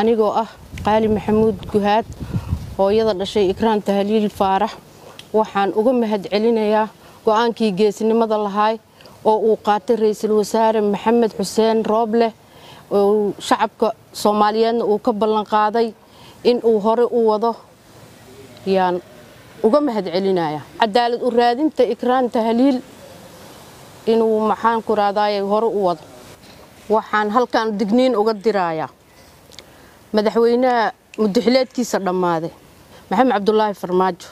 anigoo ah qaali maxamuud guhaad hooyada dhashay ikraan tahliil faarax waxaan uga mahad celinayaa go'aankii geesnimada lahaay oo uu qaatay ra'iisul wasaare maxamed xuseen rooble oo shacabka soomaaliyeedna uu ka ballanqaaday in uu hore u wado. Yaan uga mahad celinayaa cadaalad u raadinta ikraan tahliil inuu maxaan ku raadaayay hore u wado. Waxaan halkan digniin uga dirayaa madaxweynaha mudaxileedkiisa dhammaaday maxamed cabdulaahi farmaajo.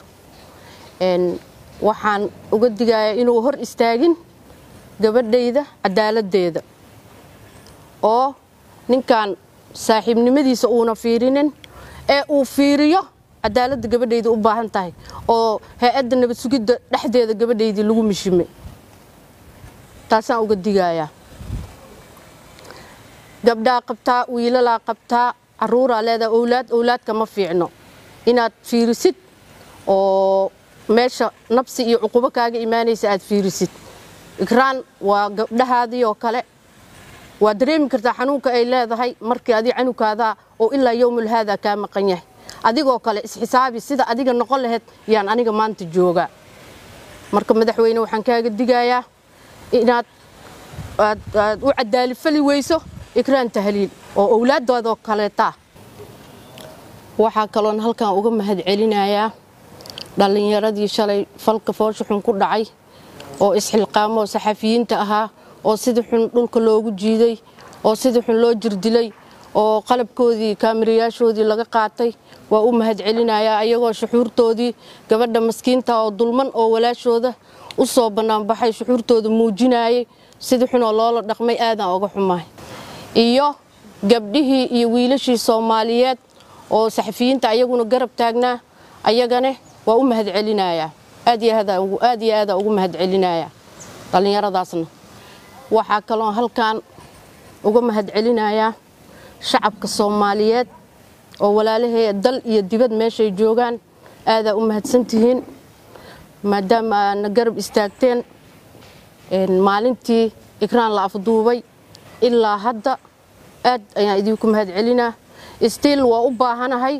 Waxaan uga digayaa inuu hor istaagin gabadhayda cadaaladdeeda oo ninkan saaxiibnimadiisa uuna fiirinin ee uu fiiriyo cadaaladda gabadhayda u baahan tahay oo hay'adda nabad sugidda dhexdeeda gabadhaydii lagu mishimay. Taasaan uga digayaa gabdhaa qabtaa wiilalaa qabtaa caruuraa leedaha owlaad owlaadka ma fiicno. Inaad fiirisid oo meesha nabsi iyo cuqubo kaaga imaanaysa aad fiirisid. Ikraan waa gabdhahaadii oo kale. Waa dareemi kartaa xanuunka ay leedahay markii adi canugkaadaa oo ilaa yowmul haadaa kaa maqan yahay. Adigoo kale isxisaabi sida adiga noqon lahayd yaan aniga maanta joogaa marka madaxweyne waxaan kaaga digayaa inaad aad u cadaalifali weyso ikraan tahliil oo owlaaddoodoo kaleeta. Waxaa kaloon halkan uga mahad celinayaa dhallinyaradii shalay falka foosha xun ku dhacay oo isxilqaamoo saxafiyiinta ahaa oo sida xun dhulka loogu jiiday oo sida xun loo jirdilay oo qalabkoodii kaamirayaashoodii laga qaatay waa u mahad celinayaa ayagoo shuxuurtoodii gabadha maskiinta oo dulman oo walaashooda u soo bannaanbaxay shuxuurtooda muujinayay sida xunoo loola dhaqmay aadaan oga xumahay iyo gabdhihii iyo wiilashii soomaaliyeed oo saxafiyiinta ayaguna garab taagnaa ayagane waa u mahad celinayaa aad iyo aadaan ugu mahad celinayaa dhallinyaradaasna waxaa kaloo halkan uga mahad celinayaa shacabka soomaaliyeed oo walaalahee dal iyo dibad meeshay joogaan aadaa u mahadsantihiin maadaama aadna garab istaagteen maalintii ikraan la afduubay ilaa hadda. Aad ayaan idinku mahad celinaa stiil waa u baahanahay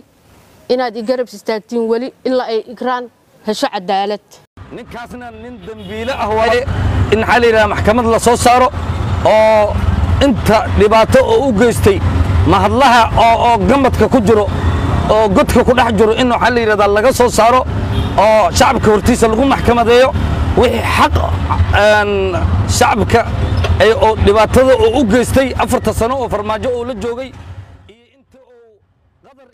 inaad i garab istaagtiin weli ilaa ay ikraan hesho cadaalad. Ninkaasna nin dembiile ah waaye in maxaa la yidhahdaa maxkamad la soo saaro oo inta dhibaato oo u geystay mahadlaha oo oo gamadka ku jiro oo godka ku dhex jiro in waxaa la yidhahdaa laga soo saaro oo shacabka hortiisa lagu maxkamadeeyo. Wixii xaq shacabka oo dhibaatada oo u geystay afarta sano oo farmaajo oo la joogay.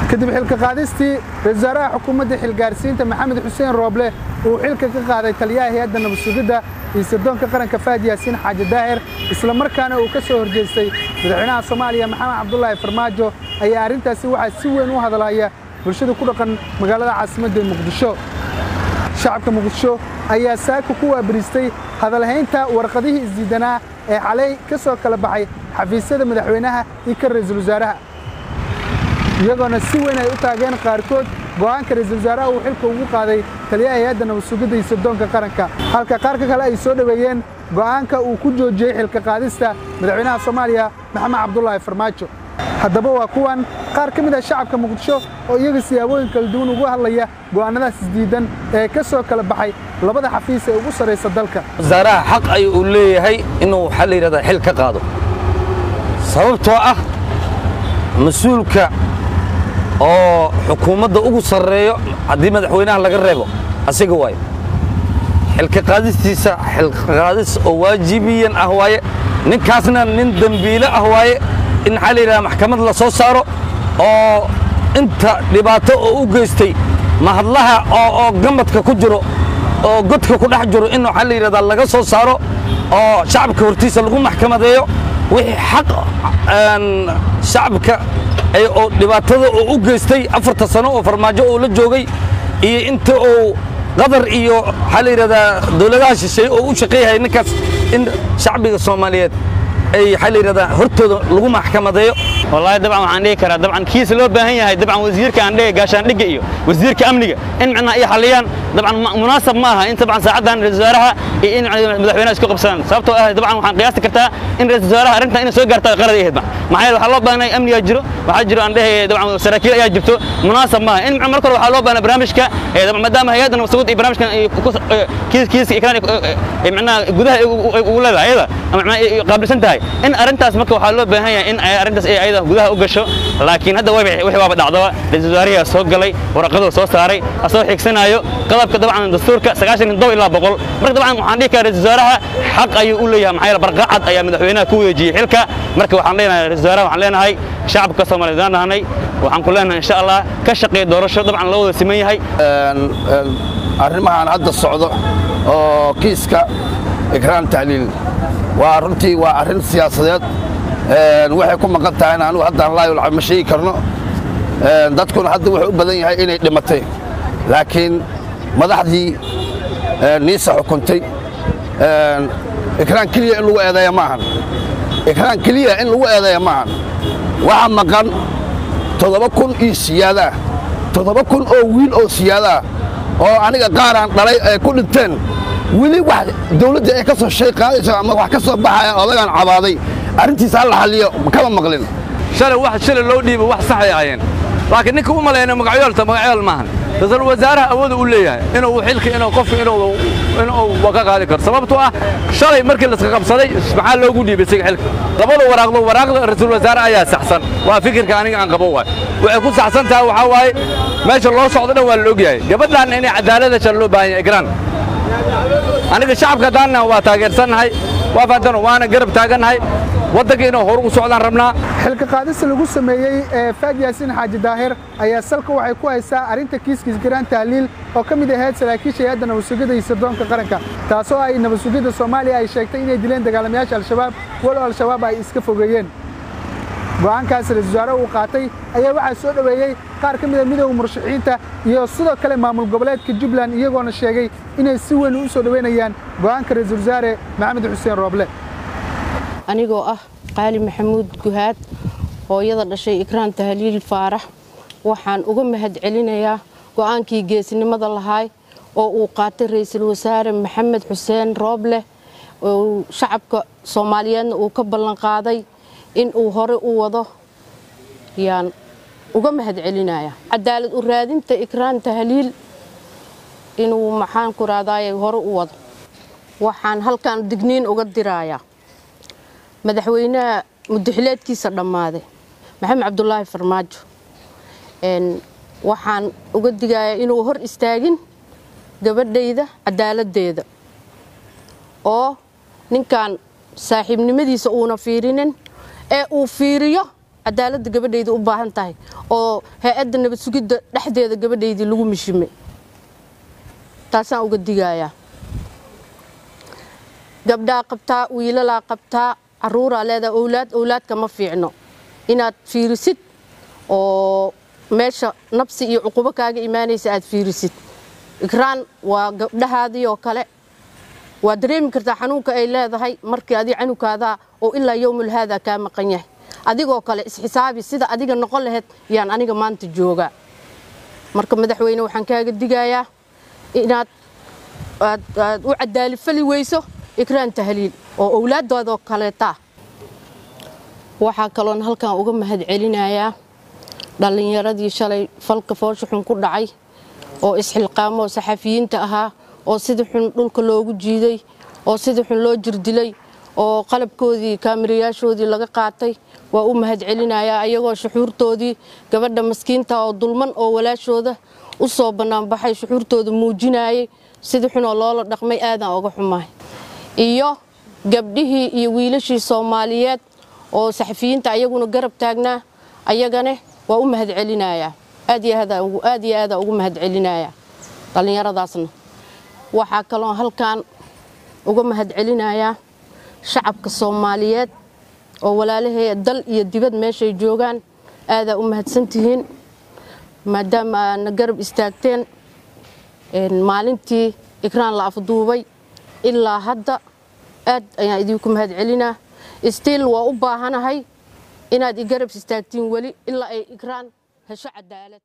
Kadib xilka qaadistii wasaaraha xukuumadda xilgaarsiinta maxamed xuseen rooble uu xilka ka qaaday taliyaha hay'adda nabad iyo sirdoonka qaranka faad yaasiin xaaji daahir isla markaana uu ka soo horjeestay madaxweynaha soomaaliya maxamed cabdulaahi farmaajo ayaa arrintaasi waxaa si weyn u hadalhaya bulshada ku dhaqan magaalada caasimadda muqdisho. Shacabka muqdisho ayaa saaka ku waabariistay hadalhaynta warqadihii isdiidanaa ee xalay ka soo kala baxay xafiisyada madaxweynaha iyo ka ra'iisul wasaaraha. Iyagoona si weyn ay u taageen qaarkood go'aanka ra'iisul wasaaraha uu xilka ugu qaaday taliyaha hay'adda nabad sugidda iyo sirdoonka qaranka. Halka qaarka kale ay soo dhoweeyeen go'aanka uu ku joojiyey xilka qaadista madaxweynaha soomaaliya maxamed cabdulaahi farmaajo haddaba waa kuwan qaar ka mid ah shacabka muqdisho oo iyaga siyaabooyin kala duwan ugu hadlaya go'aannadaas isdiidan ee ka soo kala baxay labada xafiis ee ugu sarraysa dalka. Wasaaraha xaq ayuu u leeyahay inuu waxaa la yidhahdaa xil ka qaado. Sababtoo ah mas'uulka oo xukuumadda ugu sarreeyo haddii madaxweynaha laga reebo asiga waaye. Xilka qaadistiisa oo waajibiyan ah waaye. Ninkaasna nin dembiile ah waaye in maxaa la yidhahdaa maxkamad la soo saaro oo inta dhibaato oo u geystay mahadlaha oo gamadka ku jiro oo godka ku dhex jiro in waxaa la yidhahdaa laga soo saaro oo shacabka hortiisa lagu maxkamadeeyo wixii xaq shacabka oo dhibaatada oo u geystay afarta sano oo farmaajo oo la joogay iyo inta uu qadar iyo waxaa la yidhahdaa dowladaha shisheeye oo u shaqeeyahay ninkaas in shacbiga soomaaliyeed ay waxaa la yidhahdaa hortooda lagu maxkamadeeyo والله دبعا عن ليك را دبعا كيس لو بهني هاي دبعا وزير كان ليه قاشان لقيه وزير كأمنية إن معنا أي حاليا دبعا مناسب ماها إن طبعا ساعدنا الوزارة إن مذحينا سكوب سن سبتو هاي دبعا عن قياس كرتا إن الوزارة رنتا إن سوق كرتا غير ذي هدبا ما هي الحلو بهنا أمن يجرو وحجرو عن ليه دبعا سركيل يجبتو مناسب ماها إن عمرك رو حلو بهنا برامج كا دبعا ما دام هي دنا وسقوط برامج كا كيس كيس كان معنا جوده ولا لا هذا معنا قبل سنتهاي إن أرنتاس مكو حلو بهنا إن أرنتاس أي ayada gudaha u gasho laakiin hadda wixii dhacdaba ra'iisul wasaarihi soo galay waraqaduu soo saaray asoo xigsanaayo qodobka dabcan dastuurka ilaa marka dabcan waxaan dhihi karaa ra'iisul wasaaraha xaq ayuu u leeyahay maxaa yeele barqacad ayaa madaxweynaha ku wareejiyey xilka. Marka waxaan leenahay ra'iisul wasaaraha waxaan leenahay shacabka Soomaaliyeed aan nahnay waxaan ku leenahay insha Allah ka shaqeey doorasho dabcan la wada siman yahay. Arrimahan hadda socdo oo kiiska ikraan tahliil waa runtii waa arrin siyaasadeed waxay ku maqan tahay in anigu haddaan laayo lacag ma sheegi karno. Dadkuna hadda wuxuu u badan yahay inay dhimatay. Laakiin madaxdii niisa xukuntay. Ikraan keliya in lagu eedeeya maahan ikraan keliya in lagu eedeeya maahan waxa maqan toddoba kun iyo siyaadaa toddoba kun oo wiil oo siyaadaa oo aniga qaaraan dhalay ay ku dhinteen weli wax dawladda ay ka soo shay qaadayso ama wax ka soo baxaya odagaan cabaaday arrintiisa ha la xalliyo kama maqlin. Shalay wax shalay loo dhiibo wax saxay ahaayeen. Laakiin ninka u malayna magacyoolta magacyool maahan. Ra'iisul wasaaraha awooda u leeyahay inuu xilka inuu qofka inuu ka qaadi karo. Sababtoo ah shalay markii la qabsaday maxaa loogu dhiibay isaga xilka? Labada waraaqdo waraaqda ra'iisul wasaare ayaa saxsan. Waa fikirka aniga aan qabo waay waxay ku saxsan tahay waxaa waaye meesha loo socdo dhan waa la ogyahay. Gabadhan inay cadaalada shal loo baahan yahay igraan aniga shacabka haddaanna waa taageersannahay waa waana garab taagannahay waddanka inuu hor u socdaan rabnaa. Xilka qaadista lagu sameeyey ee faad yaasiin xaaji daahir ayaa salka waxay ku haysaa arrinta kiiskiis garaan tahliil oo ka mid ahayd saraakiisha hay'adda nabadsugidda iyo sirdoonka qaranka taasoo ay nabadsugidda soomaaliya ay sheegtay inay dileen dagaalamayaasha al-shabaab walow al-shabaab ay iska fogeeyeen. Go'aankaas ra'isul wasaare uu qaatay ayaa waxaa soo dhoweeyey qaar ka mida midowga murashaxiinta iyo sidoo kale maamul goboleedka jubbaland iyagoona sheegay inay si weyn u soo dhoweynayaan go'aanka ra'iisul wasaare maxamed xuseen rooble anigoo ah qaali maxamuud guhaad hooyada dhashay ikraan tahliil faarax waxaan uga mahad celinayaa go'aankii geesinimada lahaay oo uu qaatay ra'iisul wasaare maxamed xuseen rooble oo shacabka soomaaliyeedna uu ka ballanqaaday in uu hore u wado. Yaan uga mahad celinayaa cadaalad u raadinta ikraan tahliil inuu maxaan ku hore u wado. Waxaan halkan digniin uga dirayaa madaxweynaha mudaxileedkiisa dhammaaday maxamed cabdulaahi farmaajo. Waxaan uga digayaa inuu hor istaagin gabadhayda cadaaladdeeda oo ninkan saaxiibnimadiisa uuna fiirinin ee uu fiiriyo cadaaladda gabadhayda u baahan tahay oo hay'adda nabad sugidda dhexdeeda gabadhaydii lagu mishimay taasaan uga digayaa. Gabdhaa qabtaa wiilalaa qabtaa caruuraa leedaha owlaad owlaadka ma fiicno. Inaad fiirisid oo meesha nabsi iyo cuqubo kaaga imaanaysa aad fiirisid. Ikraan waa gabdhahaadii oo kale. Waa dareemi kartaa xanuunka ay leedahay markii adi canugkaadaa oo ilaa yowmul haadaa kaa maqan yahay. Adigoo kale isxisaabi sida adiga noqon lahayd yaan aniga maanta joogaa marka madaxweyne waxaan kaaga digayaa inaad aad u cadaali fali weyso ikraan tahliil oo owlaaddoodoo kaleetaa waxaa kaloon halkan uga mahad celinayaa dhallinyaradii shalay falka foosha xun ku dhacay oo isxilqaamo oo saxafiyiinta ahaa oo sida xun dhulka loogu jiiday oo sida xun loo jirdilay oo qalabkoodii kaamirayaashoodii laga qaatay waa u mahad celinayaa ayagoo shuxuurtoodii gabadha maskiinta oo dulman oo walaashooda u soo bannaanbaxay shuxuurtooda muujinayay sida xunoo loola dhaqmay aadaan uga xumahay iyo gabdhihii iyo wiilashii soomaaliyeed oo saxafiyiinta ayaguna garab taagnaa ayagane waa u mahad celinayaa aad iyo aad iyo aada ugu mahad celinayaa dhallinyaradaasna waxaa kaloo halkan uga mahad celinayaa shacabka soomaaliyeed oo walaalahee dal iyo dibad meeshay joogaan aadaa u mahadsantihiin maadaama aadna garab istaagteen maalintii ikraan la afduubay ilaa hadda. Aad ayaan idinku mahad stiil waa u baahanahay inaad i istaagtiin weli ilaa ay igraan hesho cadaalad